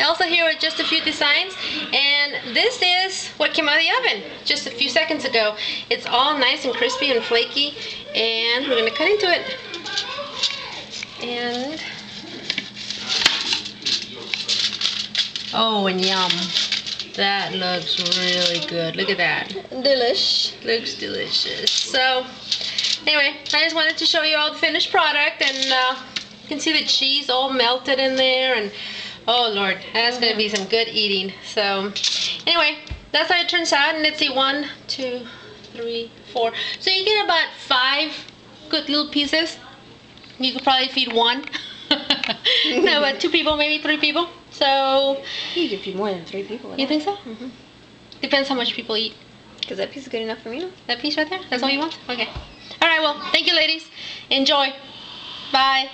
And also here are just a few designs. And this is what came out of the oven just a few seconds ago. It's all nice and crispy and flaky. And we're gonna cut into it. And oh, and yum. That looks really good. Look at that. Delish. Looks delicious. So, anyway, I just wanted to show you all the finished product, and uh, you can see the cheese all melted in there, and oh lord, that's gonna be some good eating. So, anyway, that's how it turns out. And let's see, one, two, three, four. So you get about five good little pieces. You could probably feed one. no, but two people, maybe three people. So, You could feed more than three people. you think so? Mm-hmm. Depends how much people eat. Because that piece is good enough for me. That piece right there? That's all you want? Okay. All right, well, thank you, ladies. Enjoy. Bye.